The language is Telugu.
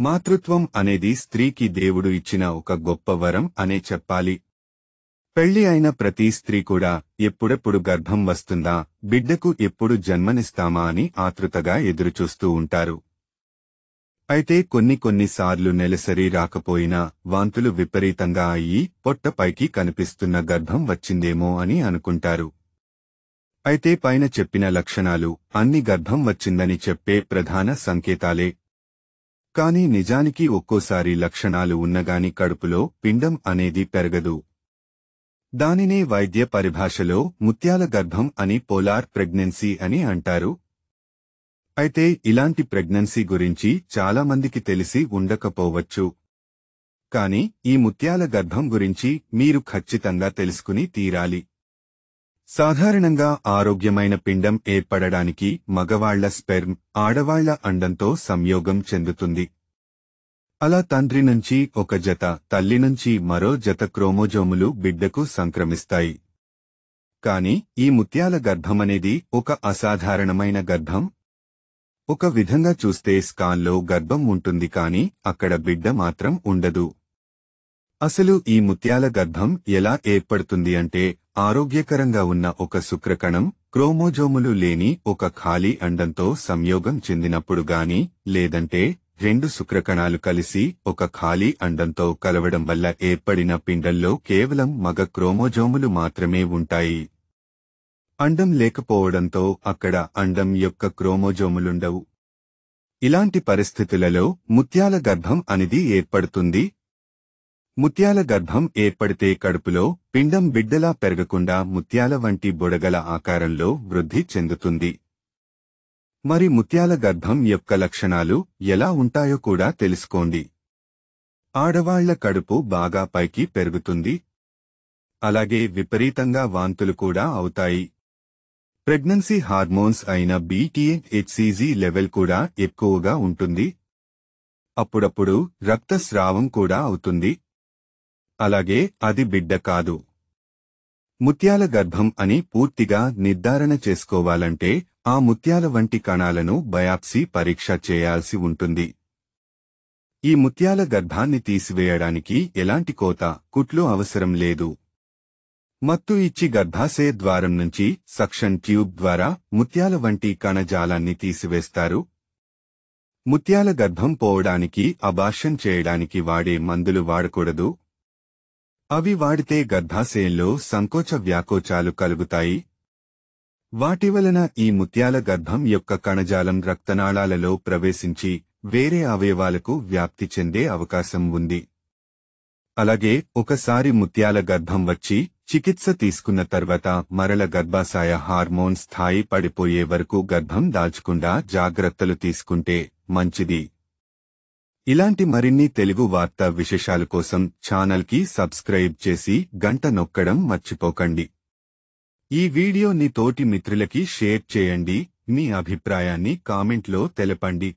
మాతృత్వం అనేది స్త్రీకి దేవుడు ఇచ్చిన ఒక గొప్ప వరం అనే చెప్పాలి. పెళ్ళి అయిన ప్రతి స్త్రీ కూడా ఎప్పుడెప్పుడు గర్భం వస్తుందా బిడ్డకు ఎప్పుడు జన్మనిస్తామా అని ఆతృతగా ఎదురుచూస్తూ ఉంటారు. అయితే కొన్ని కొన్నిసార్లు నెలసరి రాకపోయినా వాంతులు విపరీతంగా అయ్యి పొట్టపైకి కనిపిస్తున్న గర్భం వచ్చిందేమో అని అనుకుంటారు. అయితే పైన చెప్పిన లక్షణాలు అన్ని గర్భం వచ్చిందని చెప్పే ప్రధాన సంకేతాలే. కాని నిజానికి ఒక్కోసారి లక్షణాలు ఉన్నగాని కడుపులో పిండం అనేది పెరగదు. దానినే వైద్య పరిభాషలో ముత్యాల గర్భం అని పోలార్ ప్రెగ్నెన్సీ అని అంటారు. అయితే ఇలాంటి ప్రెగ్నెన్సీ గురించి చాలామందికి తెలిసి ఉండకపోవచ్చు. కాని ఈ ముత్యాల గర్భం గురించి మీరు ఖచ్చితంగా తెలుసుకుని తీరాలి. సాధారణంగా ఆరోగ్యమైన పిండం ఏర్పడడానికి మగవాళ్ళ స్పెర్మ్ ఆడవాళ్ళ అండంతో సంయోగం చెందుతుంది. అలా తండ్రి నుంచి ఒక జత తల్లి నుంచి మరో జత క్రోమోజోములు బిడ్డకు సంక్రమిస్తాయి. కాని ఈ ముత్యాల గర్భమనేది ఒక అసాధారణమైన గర్భం. ఒక విధంగా చూస్తే స్కాన్లో గర్భం ఉంటుంది కాని అక్కడ బిడ్డ మాత్రం ఉండదు. అసలు ఈ ముత్యాల గర్భం ఎలా ఏర్పడుతుంది అంటే ఆరోగ్యకరంగా ఉన్న ఒక శుక్రకణం క్రోమోజోములు లేని ఒక ఖాళీ అండంతో సంయోగం చెందినప్పుడు గాని లేదంటే రెండు శుక్రకణాలు కలిసి ఒక ఖాళీ అండంతో కలవడం వల్ల ఏర్పడిన పిండంలో కేవలం మగ క్రోమోజోములు మాత్రమే ఉంటాయి. అండం లేకపోవడంతో అక్కడ అండం యొక్క క్రోమోజోములుండవు. ఇలాంటి పరిస్థితులలో ముత్యాల గర్భం అనేది ఏర్పడుతుంది ముత్యాల గర్భం ఏర్పడితే కడుపులో పిండం బిడ్డలా పెరగకుండా ముత్యాల వంటి బుడగల ఆకారంలో వృద్ధి చెందుతుంది. మరి ముత్యాల గర్భం యొక్క లక్షణాలు ఎలా ఉంటాయో కూడా తెలుసుకోండి. ఆడవాళ్ళ కడుపు బాగా పైకి పెరుగుతుంది. అలాగే విపరీతంగా వాంతులు కూడా అవుతాయి. ప్రెగ్నెన్సీ హార్మోన్స్ అయిన బీటీఏ హెచ్సీజీ లెవెల్ కూడా ఎక్కువగా ఉంటుంది. అప్పుడప్పుడు రక్తస్రావం కూడా అవుతుంది. అలాగే అది బిడ్డ కాదు. ముత్యాల గర్భం అని పూర్తిగా నిర్ధారణ చేసుకోవాలంటే ఆ ముత్యాల వంటి కణాలను బయాప్సీ పరీక్ష చేయాల్సి ఉంటుంది. ఈ ముత్యాల గర్భాన్ని తీసివేయడానికి ఎలాంటి కోత కుట్లు అవసరం లేదు. మత్తు ఇచ్చి గర్భాశయ ద్వారం నుంచి సక్షన్ ట్యూబ్ ద్వారా ముత్యాల వంటి కణజాలాన్ని తీసివేస్తారు. ముత్యాల గర్భం పోవడానికి అబార్షన్ చేయడానికి వాడే మందులు వాడకూడదు. అవి వాడితే గర్భాశయంలో సంకోచ వ్యాకోచాలు కలుగుతాయి. వాటి వలన ఈ ముత్యాల గర్భం యొక్క కణజాలం రక్తనాళాలలో ప్రవేశించి వేరే అవయవాలకు వ్యాప్తి చెందే అవకాశం ఉంది. అలాగే ఒకసారి ముత్యాల గర్భం వచ్చి చికిత్స తీసుకున్న తర్వాత మరల గర్భాశయ హార్మోన్ స్థాయి పడిపోయే వరకు గర్భం దాల్చకుండా జాగ్రత్తలు తీసుకుంటే మంచిది. ఇలాంటి మరిన్ని తెలుగు వార్తా విశేషాల కోసం ఛానల్కి సబ్స్క్రైబ్ చేసి గంట నొక్కడం మర్చిపోకండి. ఈ వీడియోని తోటి మిత్రులకి షేర్ చేయండి మీ అభిప్రాయాన్ని కామెంట్లో తెలపండి.